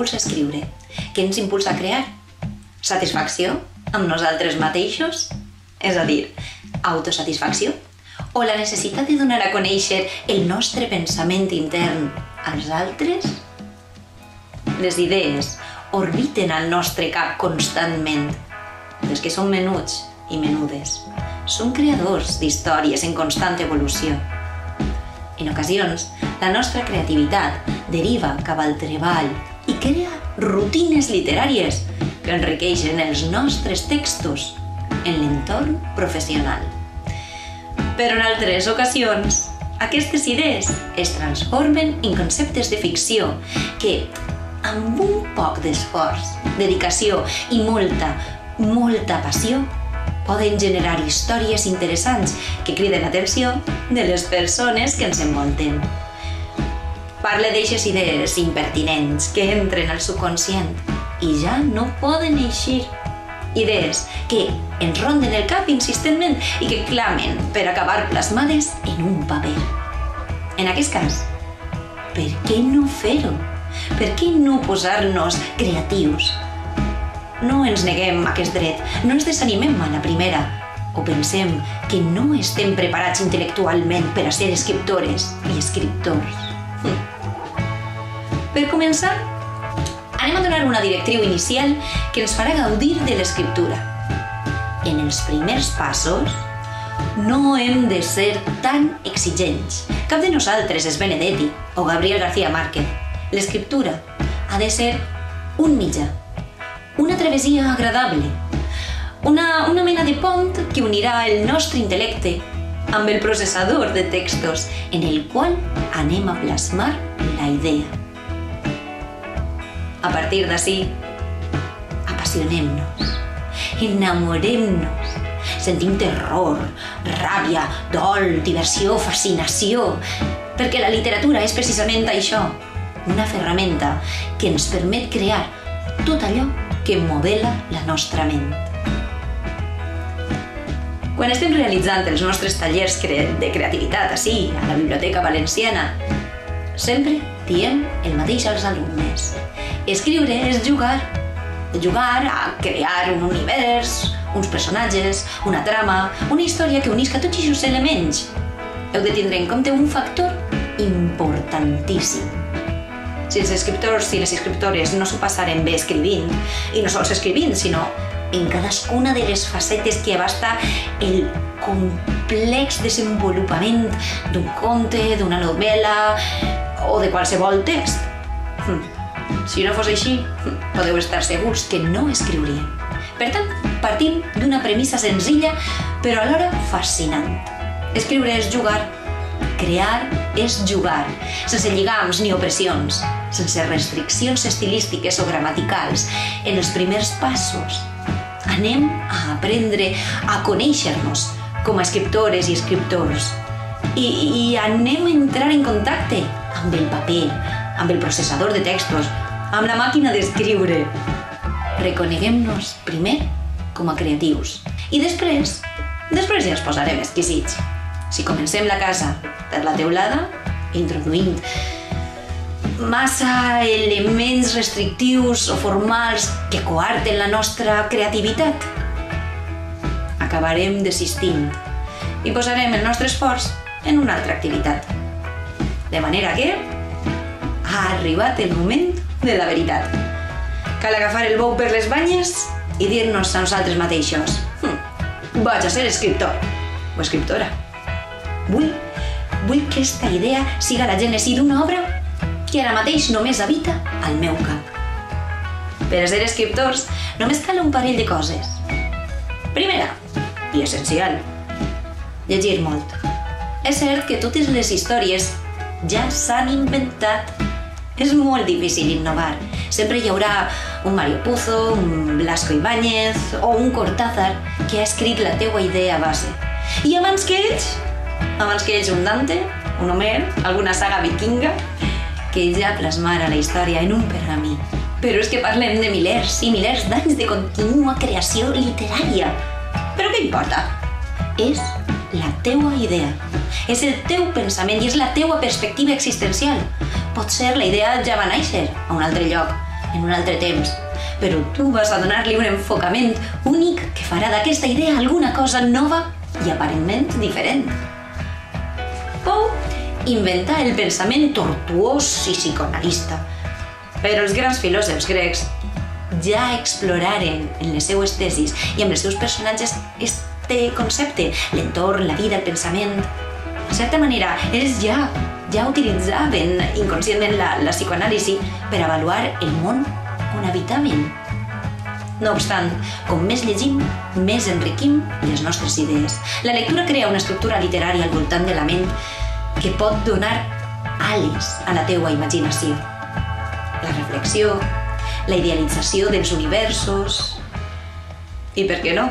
Impulsa a escriure? Què ens impulsa a crear? Satisfacció amb nosaltres mateixos? És a dir, autosatisfacció? O la necessitat de donar a conèixer el nostre pensament intern als altres? Les idees orbiten al nostre cap constantment. Els que són menuts i menudes són creadors d'històries en constant evolució. En ocasions, la nostra creativitat deriva cap al treball i crea rutines literàries que enriqueixen els nostres textos en l'entorn professional. Però en altres ocasions, aquestes idees es transformen en conceptes de ficció que, amb un poc d'esforç, dedicació i molta, molta passió, poden generar històries interessants que criden l'atenció de les persones que ens envolten. Parle d'eixes idees impertinents que entren al subconscient i ja no poden eixir. Idees que ens ronden el cap insistentment i que clamen per acabar plasmades en un paper. En aquest cas, per què no fer-ho? Per què no posar-nos creatius? No ens neguem aquest dret, no ens desanimem a la primera, o pensem que no estem preparats intel·lectualment per a ser escriptores i escriptors. Per començar, anem a donar una directriu inicial que ens farà gaudir de l'escriptura. En els primers passos, no hem de ser tan exigents. Cap de nosaltres és Benedetti o Gabriel García Márquez. L'escriptura ha de ser un mitjà, una travessia agradable, una, una mena de pont que unirà el nostre intel·lecte amb el processador de textos en el qual anem a plasmar la idea. A partir d'ací, apassionem-nos, enamorem-nos, sentim terror, ràbia, dol, diversió, fascinació, perquè la literatura és precisament això, una ferramenta que ens permet crear tot allò que modela la nostra ment. Quan estem realitzant els nostres tallers de creativitat així, a la Biblioteca Valenciana, sempre diem el mateix als alumnes. Escriure és jugar. Jugar a crear un univers, uns personatges, una trama, una història que unisca tots aquests elements. Heu de tindre en compte un factor importantíssim. Si els escriptors i les escriptores no s'ho passaren bé escrivint, i no sols escrivint, sinó en cadascuna de les facetes que abasta el complex desenvolupament d'un conte, d'una novel·la o de qualsevol text. Hm. Si no fos així, podeu estar segurs que no escriurien. Per tant, partim d'una premissa senzilla, però alhora fascinant. Escriure és jugar, crear és jugar, sense lligams ni opressions, sense restriccions estilístiques o gramaticals. En els primers passos anem a aprendre a conèixer-nos com a escriptores i escriptors i, i anem a entrar en contacte amb el paper, amb el processador de textos, amb la màquina d'escriure. Reconeguem-nos primer com a creatius i després, després ja ens posarem exquisits. Si comencem la casa per la teulada, introduint massa elements restrictius o formals que coarten la nostra creativitat, acabarem desistint i posarem el nostre esforç en una altra activitat. De manera que ha arribat el moment de la veritat. Cal agafar el bou per les banyes i dir-nos a nosaltres mateixos hm, vaig a ser escriptor o escriptora. Vull, vull que aquesta idea siga la gènesi d'una obra que ara mateix només habita al meu cap. Per a ser escriptors només cal un parell de coses. Primera, i essencial, llegir molt. És cert que totes les històries ja s'han inventat. És molt difícil innovar. Sempre hi haurà un Mario Puzo, un Blasco Ibáñez o un Cortázar que ha escrit la teua idea base. I abans que ells, abans que ells un Dante, un Homer, alguna saga vikinga, que ja plasmara la història en un pergamí. Però és que parlem de milers i milers d'anys de contínua creació literària. Però què importa? És la teua idea. És el teu pensament i és la teua perspectiva existencial. Pot ser la idea ja va néixer a un altre lloc, en un altre temps, però tu vas a donar-li un enfocament únic que farà d'aquesta idea alguna cosa nova i aparentment diferent. Pou inventar el pensament tortuós i psicoanalista, però els grans filòsofs grecs ja exploraren en les seues tesis i amb els seus personatges este concepte, l'entorn, la vida, el pensament. De certa manera, ells ja ja utilitzaven inconscientment la, la psicoanàlisi per avaluar el món on habitaven. No obstant, com més llegim, més enriquim les nostres idees. La lectura crea una estructura literària al voltant de la ment que pot donar ales a la teua imaginació. La reflexió, la idealització dels universos i, per què no,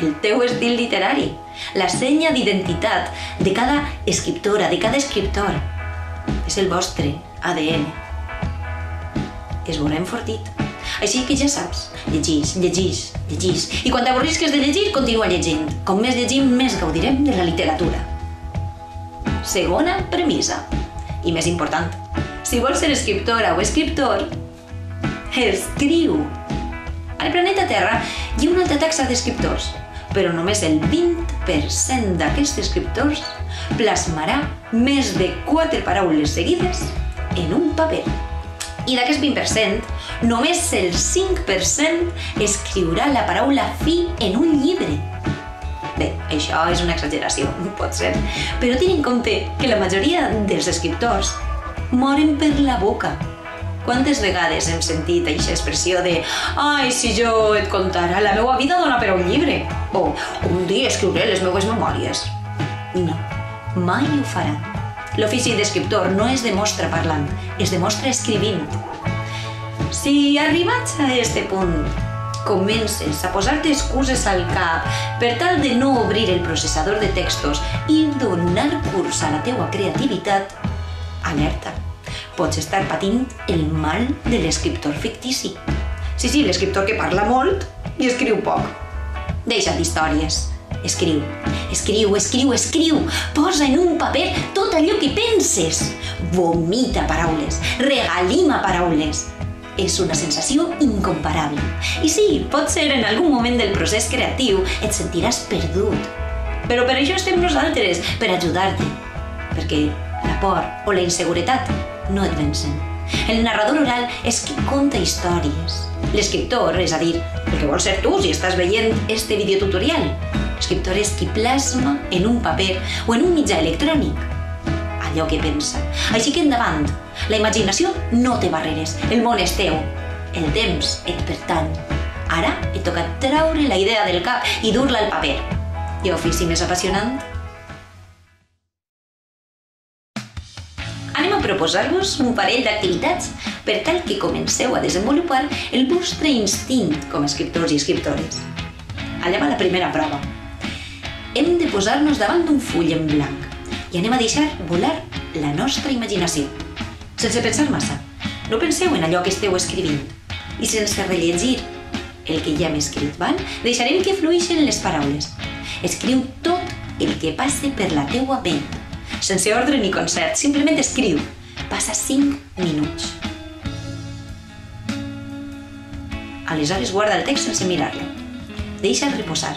el teu estil literari, la senya d'identitat de cada escriptora, de cada escriptor. És el vostre ADN. Es veurà enfortit. Així que ja saps, llegís, llegís, llegís. I quan t'avorrisques de llegir, continua llegint. Com més llegim, més gaudirem de la literatura. Segona premissa, i més important, si vols ser escriptora o escriptor, escriu. Al planeta Terra hi ha una alta taxa d'escriptors, però només el 20% d'aquests escriptors plasmarà més de quatre paraules seguides en un paper. I d'aquest 20%, només el 5% escriurà la paraula fi en un llibre. Això és una exageració, pot ser, però tinc en compte que la majoria dels escriptors moren per la boca. Quantes vegades hem sentit aquesta expressió de «Ai, si jo et contara, la meva vida dona per a un llibre» o «Un dia escriuré les meves memòries». No, mai ho farà. L'ofici d'escriptor no es demostra parlant, es demostra escrivint. Si arribats a este punt comences a posar-te excuses al cap per tal de no obrir el processador de textos i donar curs a la teua creativitat, alerta, pots estar patint el mal de l'escriptor fictici. Sí, sí, l'escriptor que parla molt i escriu poc. Deixa't d'històries. Escriu, escriu, escriu, escriu. Posa en un paper tot allò que penses. Vomita paraules, regalima paraules. És una sensació incomparable. I sí, pot ser en algun moment del procés creatiu et sentiràs perdut. Però per això estem nosaltres, per ajudar-te. Perquè la por o la inseguretat no et vencen. El narrador oral és qui conta històries. L'escriptor, és a dir, el que vols ser tu si estàs veient este videotutorial. L'escriptor és qui plasma en un paper o en un mitjà electrònic allò que pensa. Així que endavant, la imaginació no té barreres, el món és teu, el temps et pertany. Ara et toca traure la idea del cap i dur-la al paper. I ofici més apassionant? Anem a proposar-vos un parell d'activitats per tal que comenceu a desenvolupar el vostre instint com a escriptors i escriptores. Allà va la primera prova. Hem de posar-nos davant d'un full en blanc i anem a deixar volar la nostra imaginació. Sense pensar massa. No penseu en allò que esteu escrivint. I sense rellegir el que ja hem escrit, val? deixarem que fluixen les paraules. Escriu tot el que passe per la teua ment. Sense ordre ni concert, simplement escriu. Passa 5 minuts. Aleshores guarda el text sense mirar-lo. Deixa'l reposar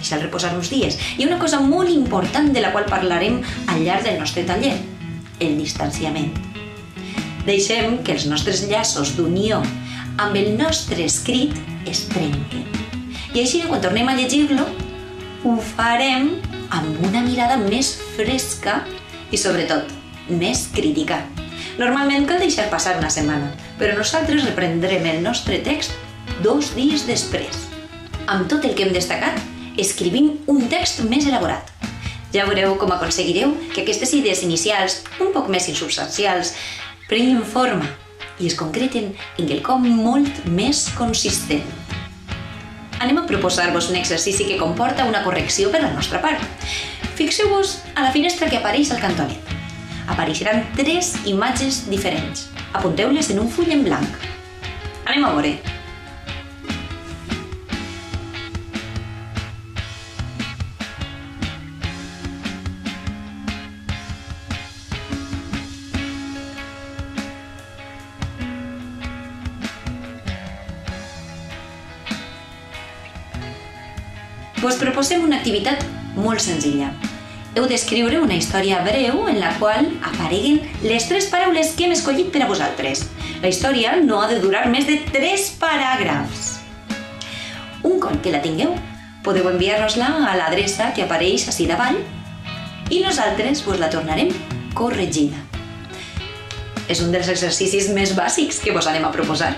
deixar reposar uns dies. I una cosa molt important de la qual parlarem al llarg del nostre taller, el distanciament. Deixem que els nostres llaços d'unió amb el nostre escrit es trenquen. I així, quan tornem a llegir-lo, ho farem amb una mirada més fresca i, sobretot, més crítica. Normalment cal deixar passar una setmana, però nosaltres reprendrem el nostre text dos dies després. Amb tot el que hem destacat, escrivim un text més elaborat. Ja veureu com aconseguireu que aquestes idees inicials, un poc més insubstancials, prenguin forma i es concreten en quelcom molt més consistent. Anem a proposar-vos un exercici que comporta una correcció per la nostra part. Fixeu-vos a la finestra que apareix al cantonet. Apareixeran tres imatges diferents. Apunteu-les en un full en blanc. Anem a veure. Vos proposem una activitat molt senzilla. Heu d'escriure una història breu en la qual apareguen les tres paraules que hem escollit per a vosaltres. La història no ha de durar més de tres paràgrafs. Un cop que la tingueu, podeu enviar-nos-la a l'adreça que apareix ací davall i nosaltres vos la tornarem corregida. És un dels exercicis més bàsics que vos anem a proposar.